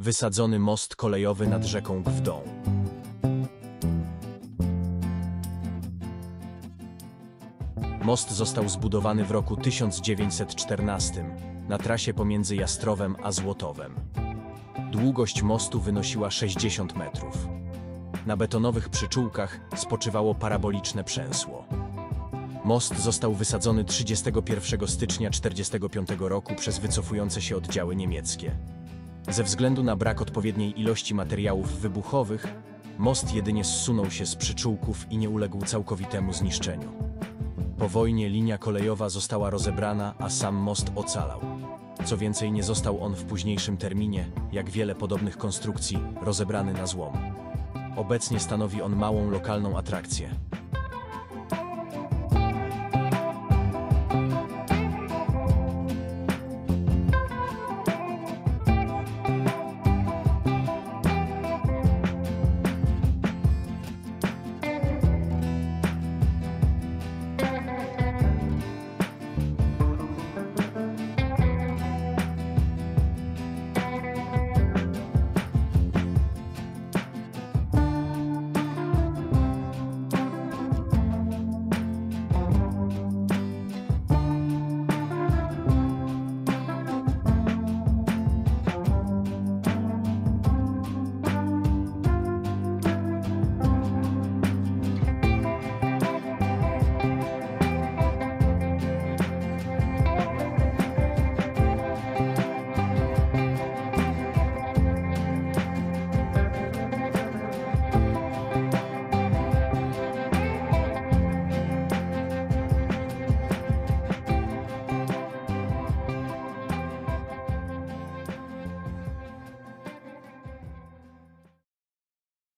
Wysadzony most kolejowy nad rzeką Gwdą. Most został zbudowany w roku 1914 na trasie pomiędzy Jastrowem a Złotowem. Długość mostu wynosiła 60 metrów. Na betonowych przyczółkach spoczywało paraboliczne przęsło. Most został wysadzony 31 stycznia 1945 roku przez wycofujące się oddziały niemieckie. Ze względu na brak odpowiedniej ilości materiałów wybuchowych, most jedynie zsunął się z przyczółków i nie uległ całkowitemu zniszczeniu. Po wojnie linia kolejowa została rozebrana, a sam most ocalał. Co więcej, nie został on w późniejszym terminie, jak wiele podobnych konstrukcji, rozebrany na złom. Obecnie stanowi on małą lokalną atrakcję.